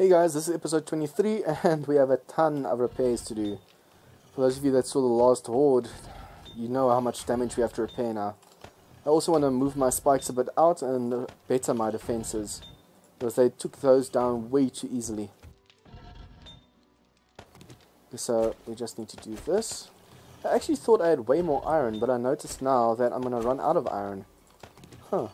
Hey guys, this is episode 23 and we have a ton of repairs to do. For those of you that saw the last horde, you know how much damage we have to repair now. I also want to move my spikes a bit out and better my defenses, because they took those down way too easily. So we just need to do this. I actually thought I had way more iron, but I noticed now that I'm going to run out of iron. Huh.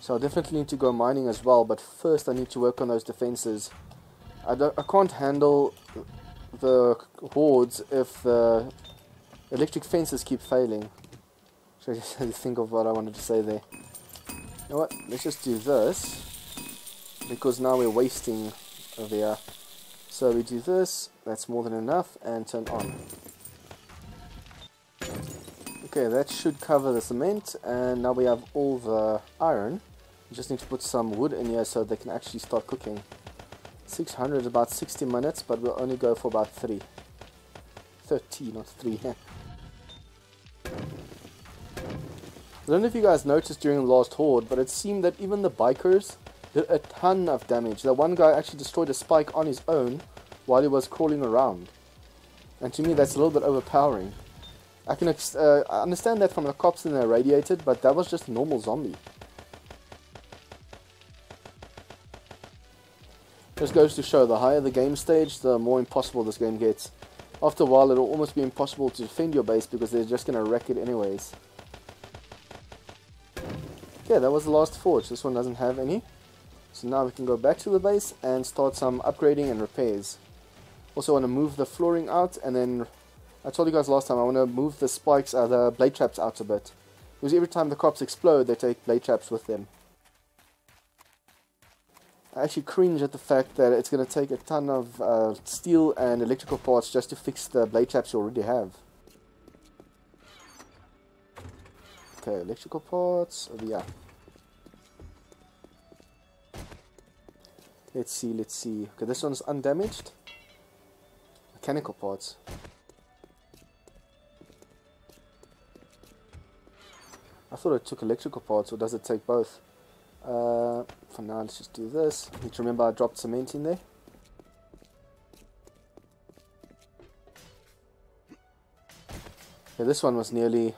So I definitely need to go mining as well, but first I need to work on those defenses. I, don't, I can't handle the hordes if the electric fences keep failing. So I just think of what I wanted to say there. You know what, let's just do this, because now we're wasting there. So we do this, that's more than enough, and turn on. Okay, that should cover the cement, and now we have all the iron. We just need to put some wood in here so they can actually start cooking. 600 is about 60 minutes, but we'll only go for about 3. 30, not 3. I don't know if you guys noticed during the last horde, but it seemed that even the bikers did a ton of damage. That one guy actually destroyed a spike on his own while he was crawling around. And to me that's a little bit overpowering. I can uh, understand that from the cops and they're radiated, but that was just normal zombie. Just goes to show, the higher the game stage, the more impossible this game gets. After a while, it'll almost be impossible to defend your base because they're just going to wreck it anyways. Okay, that was the last forge. This one doesn't have any. So now we can go back to the base and start some upgrading and repairs. Also want to move the flooring out and then I told you guys last time I want to move the spikes, uh, the blade traps out a bit. Because every time the cops explode they take blade traps with them. I actually cringe at the fact that it's going to take a ton of uh, steel and electrical parts just to fix the blade traps you already have. Okay, electrical parts, oh yeah. Let's see, let's see. Okay, this one's undamaged. Mechanical parts. I thought it took electrical parts, or does it take both? Uh, for now, let's just do this. Need to remember I dropped cement in there. Okay, this one was nearly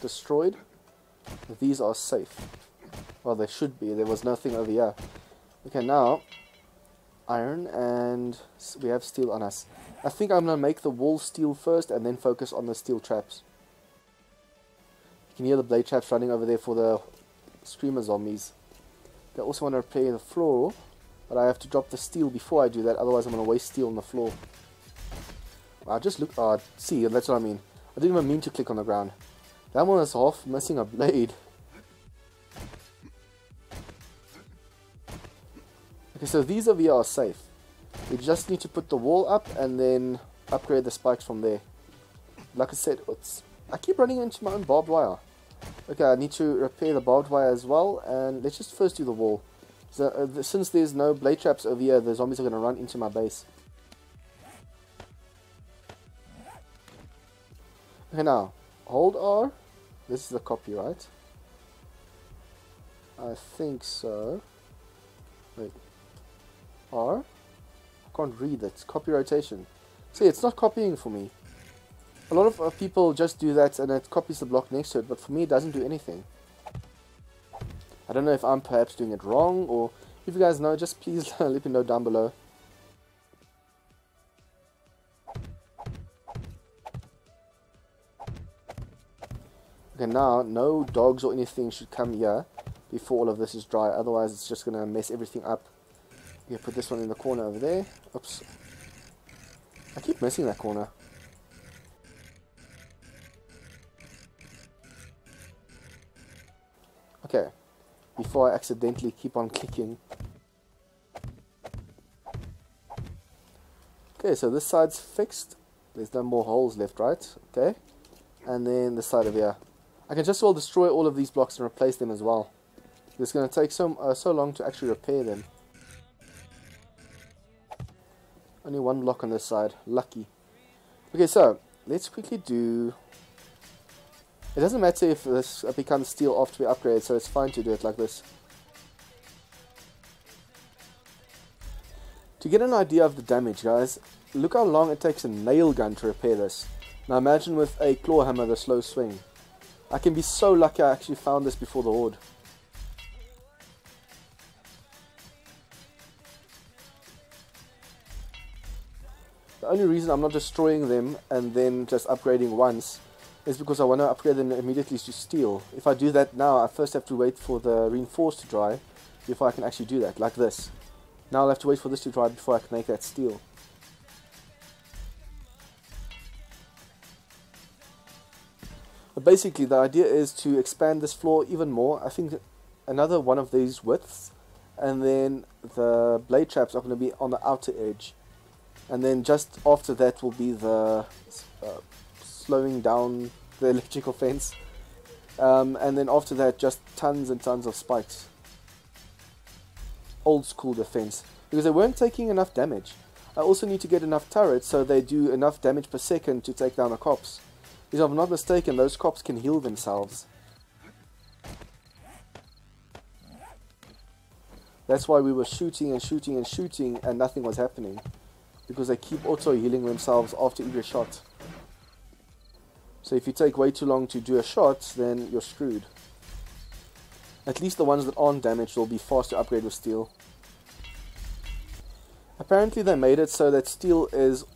destroyed. These are safe. Well, they should be. There was nothing over here. Okay, now iron and we have steel on us. I think I'm going to make the wall steel first and then focus on the steel traps. You can hear the blade traps running over there for the screamer zombies. I also want to repair the floor, but I have to drop the steel before I do that, otherwise I'm going to waste steel on the floor. I just look, oh, see, that's what I mean. I didn't even mean to click on the ground. That one is half missing a blade. Okay, so these over here are safe. We just need to put the wall up and then upgrade the spikes from there. Like I said, I keep running into my own barbed wire. Okay, I need to repair the barbed wire as well, and let's just first do the wall. So, uh, since there's no blade traps over here, the zombies are going to run into my base. Okay, now, hold R. This is the copyright. I think so. Wait. R? I can't read that. Copy rotation. See, it's not copying for me. A lot of uh, people just do that and it copies the block next to it, but for me it doesn't do anything. I don't know if I'm perhaps doing it wrong, or if you guys know, just please let me know down below. Okay, now, no dogs or anything should come here before all of this is dry, otherwise it's just going to mess everything up. Yeah, put this one in the corner over there. Oops. I keep missing that corner. Before I accidentally keep on clicking. Okay, so this side's fixed. There's no more holes left, right? Okay. And then the side of here. I can just well destroy all of these blocks and replace them as well. It's going to take so, uh, so long to actually repair them. Only one block on this side. Lucky. Okay, so let's quickly do... It doesn't matter if this becomes steel after we upgrade, so it's fine to do it like this. To get an idea of the damage, guys, look how long it takes a nail gun to repair this. Now imagine with a claw hammer the slow swing. I can be so lucky I actually found this before the horde. The only reason I'm not destroying them and then just upgrading once is because I want to upgrade them immediately to steel. If I do that now, I first have to wait for the reinforced to dry before I can actually do that, like this. Now I'll have to wait for this to dry before I can make that steel. But basically the idea is to expand this floor even more. I think another one of these widths and then the blade traps are going to be on the outer edge. And then just after that will be the uh, slowing down the electrical fence. Um, and then after that just tons and tons of spikes. Old school defense. Because they weren't taking enough damage. I also need to get enough turrets so they do enough damage per second to take down the cops. If I'm not mistaken, those cops can heal themselves. That's why we were shooting and shooting and shooting and nothing was happening. Because they keep auto-healing themselves after every shot. So if you take way too long to do a shot, then you're screwed. At least the ones that aren't damaged will be fast to upgrade with steel. Apparently they made it so that steel is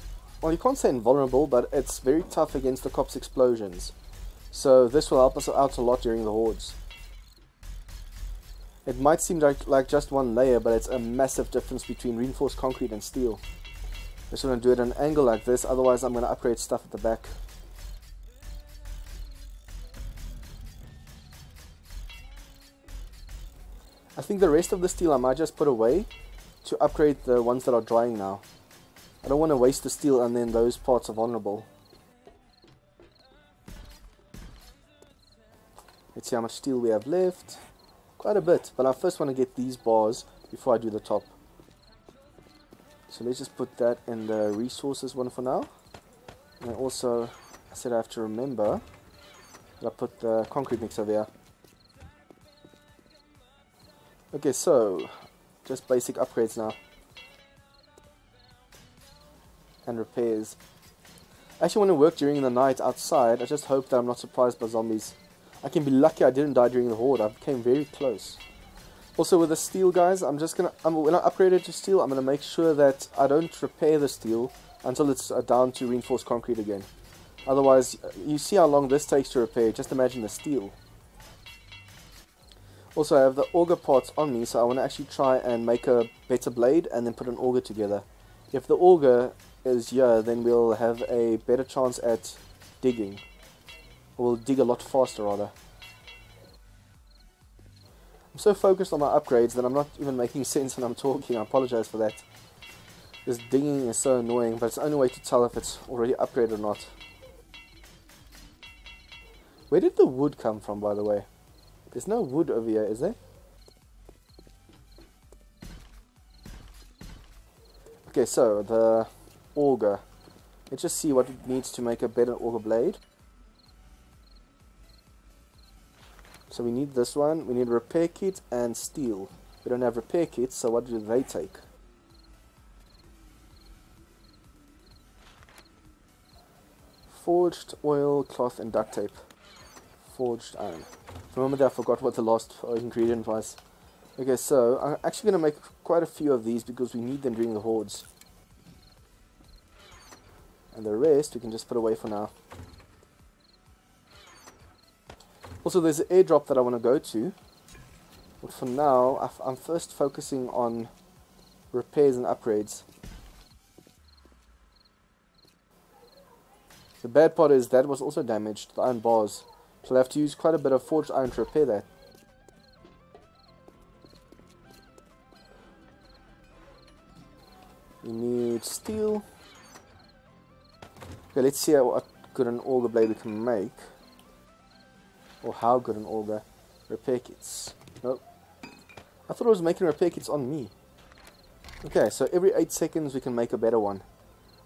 well, you can't say invulnerable, but it's very tough against the cops' explosions. So this will help us out a lot during the hordes. It might seem like, like just one layer, but it's a massive difference between reinforced concrete and steel. I just going to do it at an angle like this, otherwise I'm going to upgrade stuff at the back. I think the rest of the steel I might just put away to upgrade the ones that are drying now. I don't want to waste the steel and then those parts are vulnerable. Let's see how much steel we have left. Quite a bit, but I first want to get these bars before I do the top. So let's just put that in the resources one for now. And also, I said I have to remember that I put the concrete mix over here. Okay, so, just basic upgrades now. and repairs. I actually want to work during the night outside. I just hope that I'm not surprised by zombies. I can be lucky I didn't die during the horde. I came very close. Also with the steel guys, I'm just gonna I'm, when I upgrade it to steel, I'm gonna make sure that I don't repair the steel until it's uh, down to reinforced concrete again. Otherwise, you see how long this takes to repair. Just imagine the steel. Also, I have the auger parts on me, so I want to actually try and make a better blade and then put an auger together. If the auger is here, then we'll have a better chance at digging. We'll dig a lot faster, rather. I'm so focused on my upgrades that I'm not even making sense when I'm talking. I apologize for that. This digging is so annoying, but it's the only way to tell if it's already upgraded or not. Where did the wood come from, by the way? There's no wood over here, is there? Okay, so the auger. Let's just see what it needs to make a better auger blade. So we need this one, we need repair kit and steel. We don't have repair kits, so what do they take? Forged oil, cloth and duct tape. Forged iron. A moment I forgot what the last uh, ingredient was. Okay, so I'm actually going to make quite a few of these because we need them during the hordes. And the rest we can just put away for now. Also there's an airdrop that I want to go to. But for now, I'm first focusing on repairs and upgrades. The bad part is that was also damaged, the iron bars. So I have to use quite a bit of forged iron to repair that. We need steel. Okay, let's see what good an auger blade we can make. Or how good an auger. Repair kits. Nope. I thought I was making repair kits on me. Okay, so every 8 seconds we can make a better one.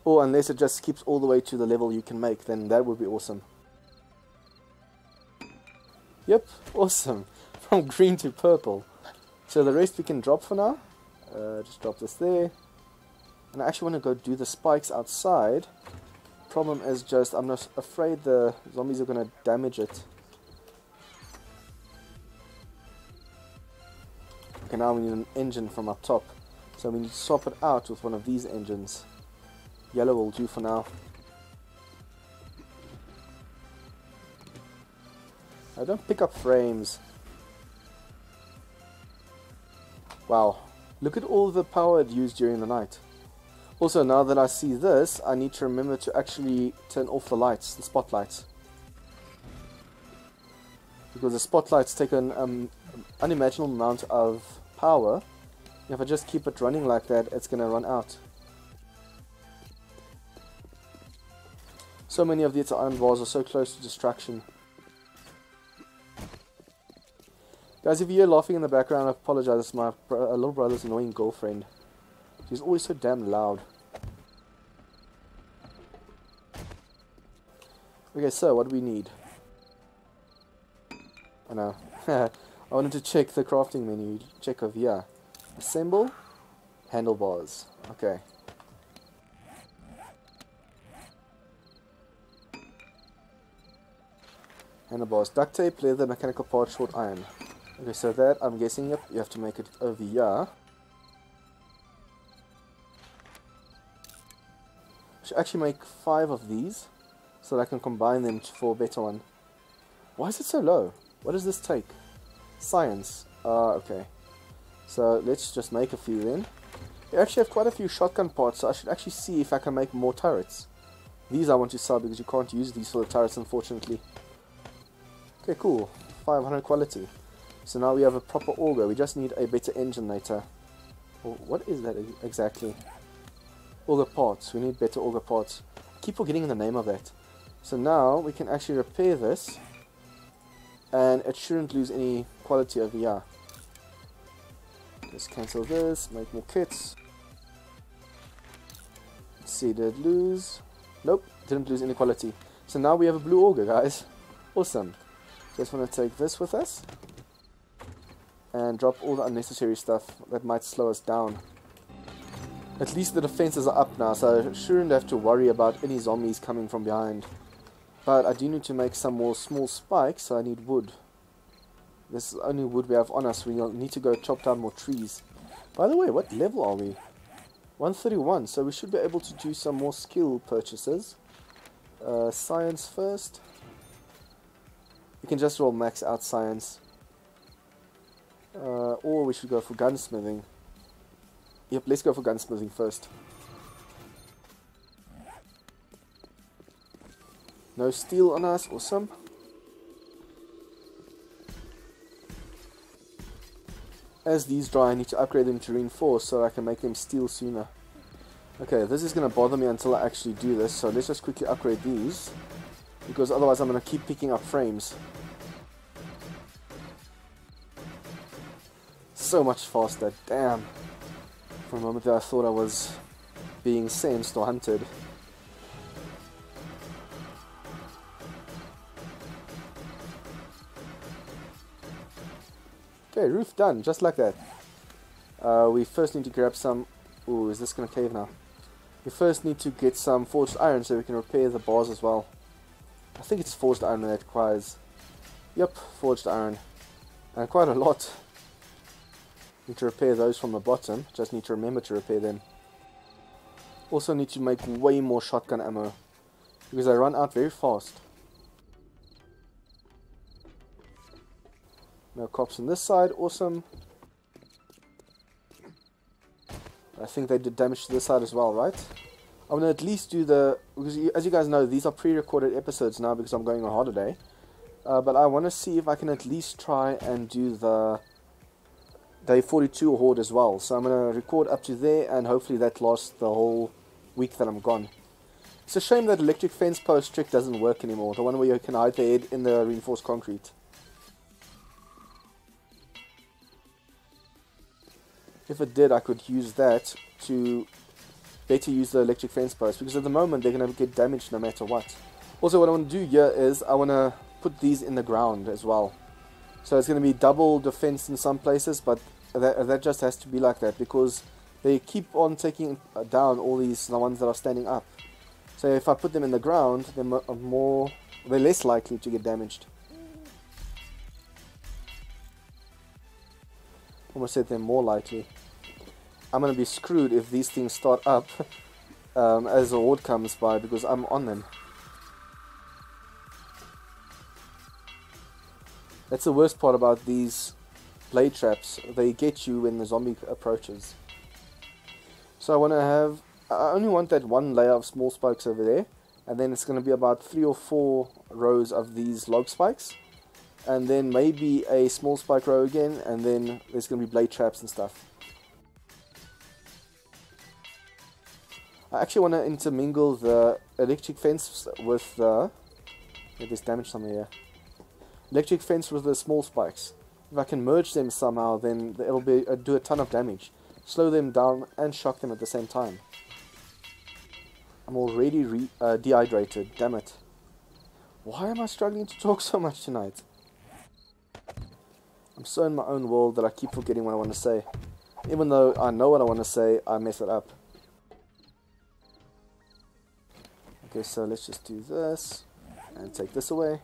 Or unless it just skips all the way to the level you can make, then that would be awesome. Yep, awesome. From green to purple. So the rest we can drop for now. Uh, just drop this there. And I actually want to go do the spikes outside. Problem is just, I'm not afraid the zombies are going to damage it. Okay, now we need an engine from up top. So we need to swap it out with one of these engines. Yellow will do for now. I don't pick up frames. Wow, look at all the power it used during the night. Also, now that I see this, I need to remember to actually turn off the lights, the spotlights. Because the spotlights take an um, unimaginable amount of power. If I just keep it running like that, it's going to run out. So many of these iron bars are so close to destruction. Guys, if you hear laughing in the background, I apologize. It's my bro little brother's annoying girlfriend. She's always so damn loud. Okay, so what do we need? I know. I wanted to check the crafting menu. Check over here. Assemble. Handlebars. Okay. Handlebars. Duct tape, leather, mechanical parts, short iron. Okay, so that, I'm guessing, yep, you have to make it over here. should actually make five of these, so that I can combine them for a better one. Why is it so low? What does this take? Science. Ah, uh, okay. So let's just make a few then. We actually have quite a few shotgun parts, so I should actually see if I can make more turrets. These I want to sell because you can't use these for the turrets, unfortunately. Okay, cool. 500 quality. So now we have a proper auger. We just need a better engine later. Well, what is that exactly? Auger parts. We need better auger parts. I keep forgetting the name of that. So now we can actually repair this. And it shouldn't lose any quality over here. Let's cancel this, make more kits. Let's see, did it lose? Nope, didn't lose any quality. So now we have a blue auger, guys. Awesome. Just want to take this with us and drop all the unnecessary stuff that might slow us down. At least the defenses are up now, so I shouldn't have to worry about any zombies coming from behind. But I do need to make some more small spikes, so I need wood. This is the only wood we have on us, we need to go chop down more trees. By the way, what level are we? 131, so we should be able to do some more skill purchases. Uh, science first. We can just roll max out science. Uh, or we should go for gunsmithing. Yep, let's go for gunsmithing first. No steel on us, awesome. As these dry, I need to upgrade them to reinforce so I can make them steel sooner. Okay, this is going to bother me until I actually do this, so let's just quickly upgrade these. Because otherwise I'm going to keep picking up frames. So much faster, damn. For a moment there I thought I was being sensed or hunted. Okay, roof done, just like that. Uh, we first need to grab some... Ooh, is this going to cave now? We first need to get some forged iron so we can repair the bars as well. I think it's forged iron that requires... Yep, forged iron. And quite a lot. Need to repair those from the bottom, just need to remember to repair them. Also need to make way more shotgun ammo, because I run out very fast. No cops on this side, awesome. I think they did damage to this side as well, right? I'm going to at least do the... Because as you guys know, these are pre-recorded episodes now because I'm going on holiday. Uh, but I want to see if I can at least try and do the day 42 horde as well. So I'm going to record up to there and hopefully that lasts the whole week that I'm gone. It's a shame that electric fence post trick doesn't work anymore. The one where you can hide the head in the reinforced concrete. If it did, I could use that to better use the electric fence post because at the moment they're going to get damaged no matter what. Also, what I want to do here is I want to put these in the ground as well. So it's going to be double defense in some places, but that, that just has to be like that because they keep on taking down all these the ones that are standing up. So if I put them in the ground, they're more, they're less likely to get damaged. Almost said they're more likely. I'm gonna be screwed if these things start up um, as a horde comes by because I'm on them. That's the worst part about these blade traps. They get you when the zombie approaches. So I want to have, I only want that one layer of small spikes over there. And then it's going to be about three or four rows of these log spikes. And then maybe a small spike row again. And then there's going to be blade traps and stuff. I actually want to intermingle the electric fence with the... there's damage somewhere here electric fence with the small spikes. If I can merge them somehow, then it'll be uh, do a ton of damage. Slow them down and shock them at the same time. I'm already uh, dehydrated, damn it. Why am I struggling to talk so much tonight? I'm so in my own world that I keep forgetting what I want to say. Even though I know what I want to say, I mess it up. Okay, so let's just do this and take this away.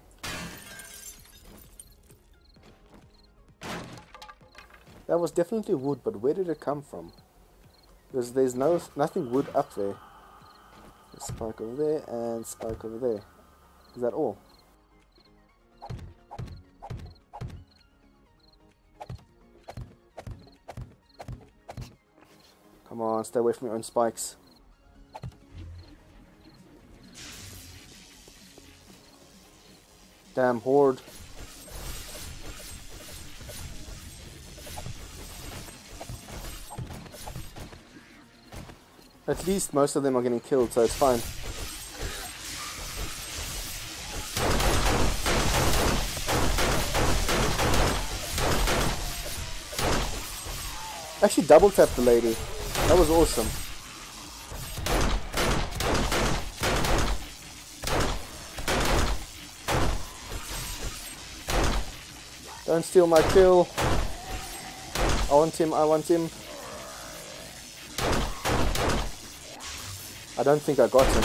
That was definitely wood, but where did it come from? Because there's no nothing wood up there. There's spike over there and spike over there. Is that all? Come on, stay away from your own spikes. Damn horde. At least most of them are getting killed, so it's fine. Actually double tapped the lady. That was awesome. Don't steal my kill. I want him, I want him. I don't think I got him.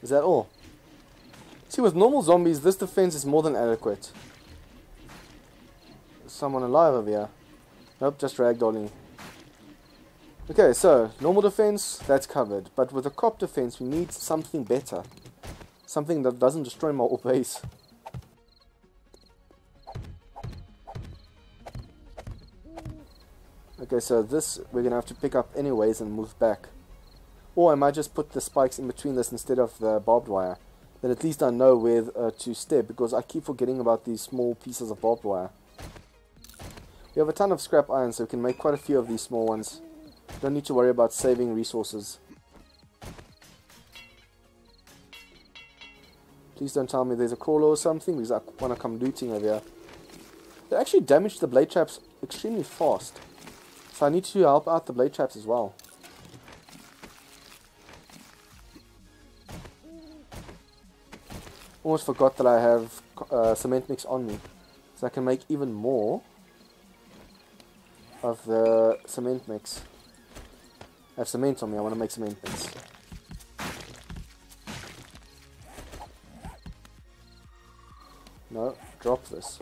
Is that all? See, with normal zombies, this defense is more than adequate. Someone alive over here? Nope, just ragdolling. Okay, so, normal defense, that's covered. But with a cop defense, we need something better. Something that doesn't destroy my whole base. Okay, so this we're going to have to pick up anyways and move back. Or I might just put the spikes in between this instead of the barbed wire. Then at least I know where uh, to step because I keep forgetting about these small pieces of barbed wire. We have a ton of scrap iron so we can make quite a few of these small ones. Don't need to worry about saving resources. Please don't tell me there's a crawler or something because I want to come looting over here. They actually damage the blade traps extremely fast. So I need to help out the blade traps as well. Almost forgot that I have uh, cement mix on me. So I can make even more of the cement mix. I have cement on me, I want to make cement mix. No, drop this.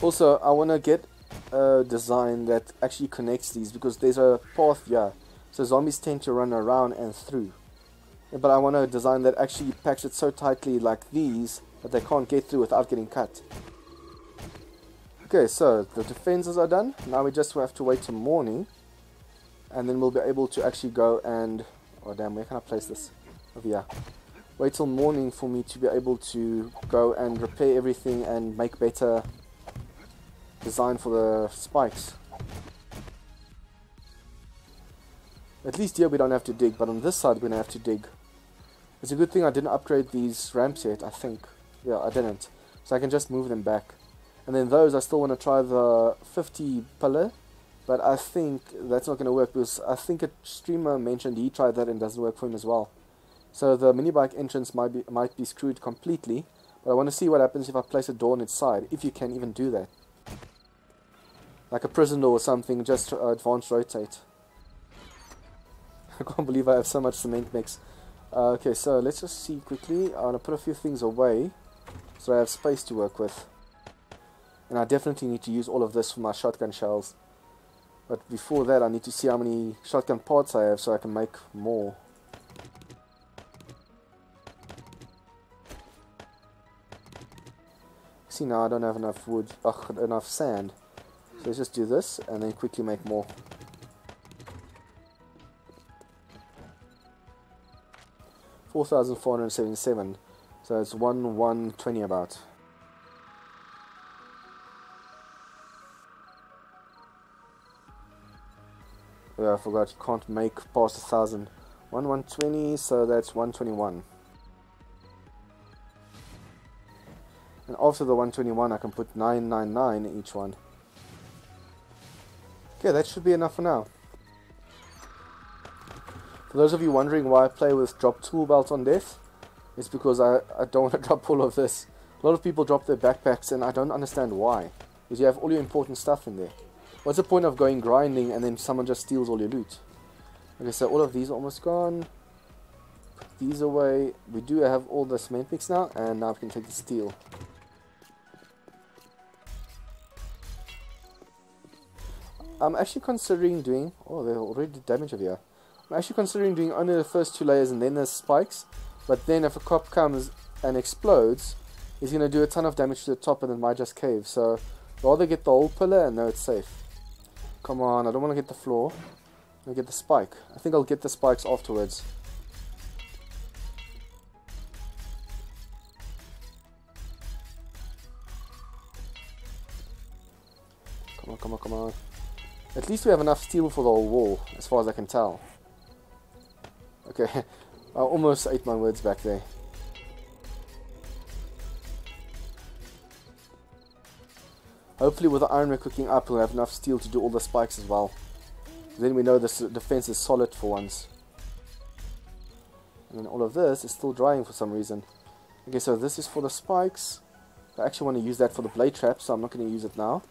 Also, I want to get a design that actually connects these because there's a path here. So zombies tend to run around and through. But I want a design that actually packs it so tightly like these that they can't get through without getting cut. Okay, so the defenses are done. Now we just have to wait till morning. And then we'll be able to actually go and... Oh damn, where can I place this? Over here. Wait till morning for me to be able to go and repair everything and make better designed for the spikes. At least here we don't have to dig, but on this side we're going to have to dig. It's a good thing I didn't upgrade these ramps yet, I think. Yeah, I didn't. So I can just move them back. And then those, I still want to try the 50 pillar. But I think that's not going to work because I think a streamer mentioned he tried that and doesn't work for him as well. So the mini bike entrance might be, might be screwed completely. But I want to see what happens if I place a door on its side, if you can even do that. Like a prison door or something, just uh, advance rotate. I can't believe I have so much cement mix. Uh, okay, so let's just see quickly. I want to put a few things away so I have space to work with. And I definitely need to use all of this for my shotgun shells. But before that, I need to see how many shotgun parts I have so I can make more. See now I don't have enough wood, ugh, enough sand. So let's just do this and then quickly make more. Four thousand four hundred seventy-seven. So it's one one twenty about. Yeah, I forgot you can't make past a thousand. One one twenty, so that's one twenty And after the 121 I can put 999 in each one. Okay, that should be enough for now. For those of you wondering why I play with drop tool belt on death, it's because I, I don't want to drop all of this. A lot of people drop their backpacks and I don't understand why. Because you have all your important stuff in there. What's the point of going grinding and then someone just steals all your loot? Okay, so all of these are almost gone. Put these away. We do have all the cement mix now, and now we can take the steel. I'm actually considering doing... Oh, they're already damage over here. I'm actually considering doing only the first two layers and then the spikes. But then if a cop comes and explodes, he's going to do a ton of damage to the top and it might just cave. So rather get the whole pillar and know it's safe. Come on, I don't want to get the floor. i get the spike. I think I'll get the spikes afterwards. At least we have enough steel for the whole wall, as far as I can tell. Okay, I almost ate my words back there. Hopefully with the ironwork cooking up, we'll have enough steel to do all the spikes as well. Then we know this defense is solid for once. And then all of this is still drying for some reason. Okay, so this is for the spikes. I actually want to use that for the blade trap, so I'm not going to use it now.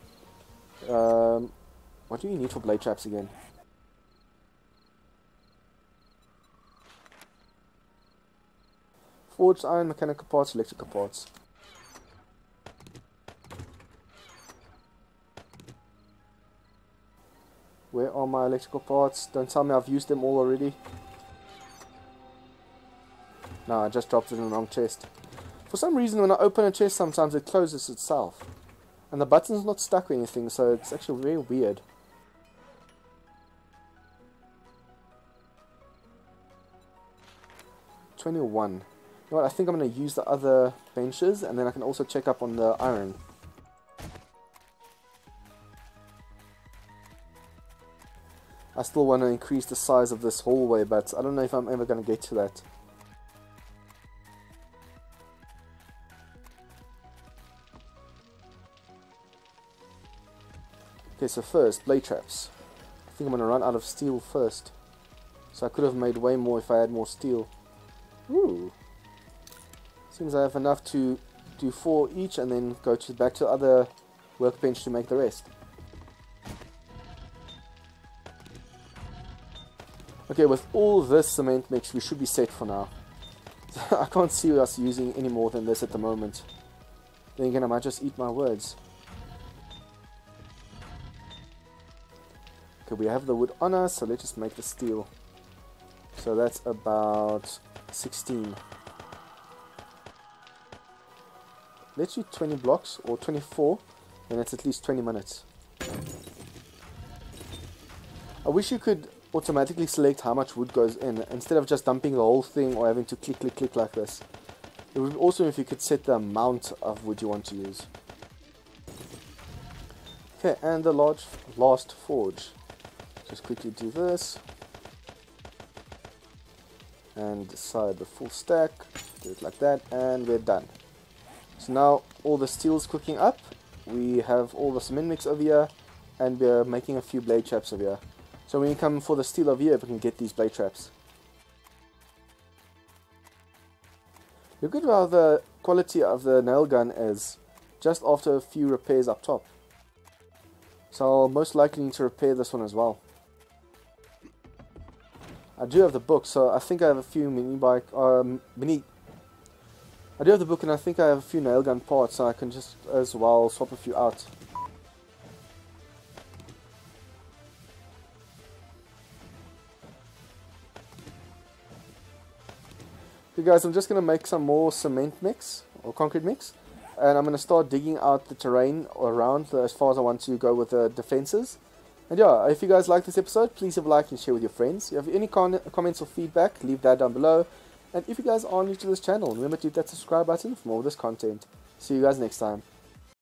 Um, what do you need for blade traps again? Forged iron, mechanical parts, electrical parts. Where are my electrical parts? Don't tell me I've used them all already. No, I just dropped it in the wrong chest. For some reason when I open a chest sometimes it closes itself. And the button's not stuck or anything, so it's actually very weird. 21. You know what, I think I'm going to use the other benches and then I can also check up on the iron. I still want to increase the size of this hallway, but I don't know if I'm ever going to get to that. Okay, so first, blade traps. I think I'm going to run out of steel first. So I could have made way more if I had more steel. Ooh. Seems I have enough to do four each and then go to back to the other workbench to make the rest. Okay, with all this cement mix, we should be set for now. I can't see us using any more than this at the moment. Then again, I might just eat my words. Okay, we have the wood on us, so let's just make the steel. So that's about 16. Let's do 20 blocks or 24 and it's at least 20 minutes. I wish you could automatically select how much wood goes in instead of just dumping the whole thing or having to click click click like this. It would be awesome if you could set the amount of wood you want to use. Okay, and the large last forge. Just quickly do this and decide the full stack do it like that and we're done so now all the steel is cooking up we have all the cement mix over here and we're making a few blade traps over here so when you come for the steel over here we can get these blade traps Look at how the quality of the nail gun is just after a few repairs up top. So I'll most likely need to repair this one as well. I do have the book, so I think I have a few mini bike, um, mini. I do have the book, and I think I have a few nail gun parts, so I can just as well swap a few out. Okay guys, I'm just going to make some more cement mix, or concrete mix, and I'm going to start digging out the terrain around as far as I want to go with the defenses. And yeah, if you guys like this episode, please leave a like and share with your friends. If you have any con comments or feedback, leave that down below. And if you guys are new to this channel, remember to hit that subscribe button for more of this content. See you guys next time.